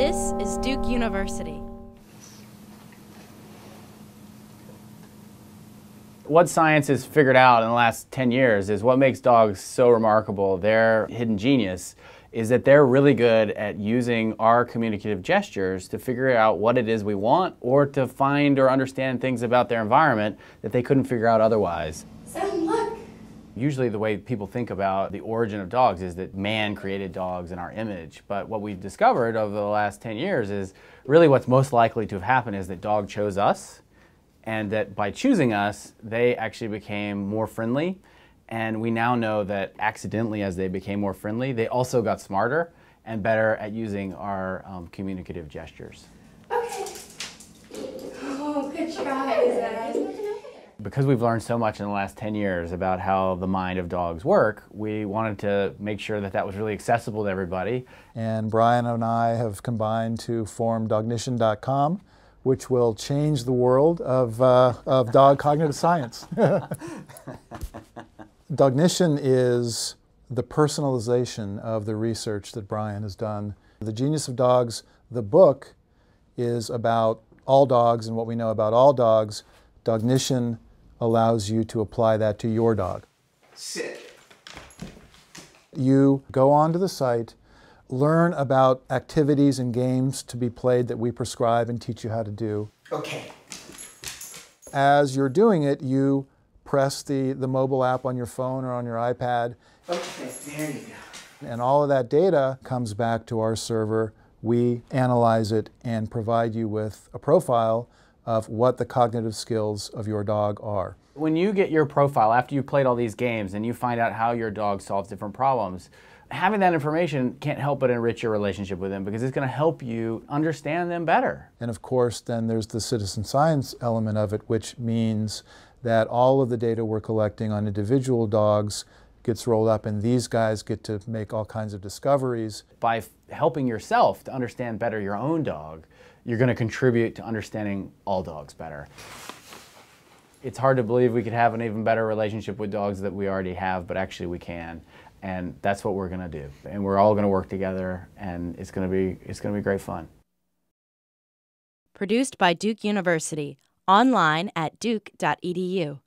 This is Duke University. What science has figured out in the last 10 years is what makes dogs so remarkable, their hidden genius, is that they're really good at using our communicative gestures to figure out what it is we want or to find or understand things about their environment that they couldn't figure out otherwise. Sam, look! Usually the way people think about the origin of dogs is that man created dogs in our image. But what we've discovered over the last 10 years is really what's most likely to have happened is that dog chose us and that by choosing us, they actually became more friendly and we now know that accidentally, as they became more friendly, they also got smarter and better at using our um, communicative gestures. Okay. Oh, good try. Because we've learned so much in the last 10 years about how the mind of dogs work, we wanted to make sure that that was really accessible to everybody. And Brian and I have combined to form Dognition.com, which will change the world of, uh, of dog cognitive science. Dognition is the personalization of the research that Brian has done. The Genius of Dogs, the book, is about all dogs and what we know about all dogs. Dognition allows you to apply that to your dog. Sit. You go onto the site, learn about activities and games to be played that we prescribe and teach you how to do. Okay. As you're doing it, you press the, the mobile app on your phone or on your iPad. Okay, there you go. And all of that data comes back to our server. We analyze it and provide you with a profile of what the cognitive skills of your dog are. When you get your profile after you've played all these games and you find out how your dog solves different problems, having that information can't help but enrich your relationship with them because it's going to help you understand them better. And of course, then there's the citizen science element of it, which means that all of the data we're collecting on individual dogs gets rolled up and these guys get to make all kinds of discoveries. By helping yourself to understand better your own dog, you're going to contribute to understanding all dogs better. It's hard to believe we could have an even better relationship with dogs that we already have, but actually we can. And that's what we're going to do. And we're all going to work together and it's going to be it's going to be great fun. Produced by Duke University online at duke.edu.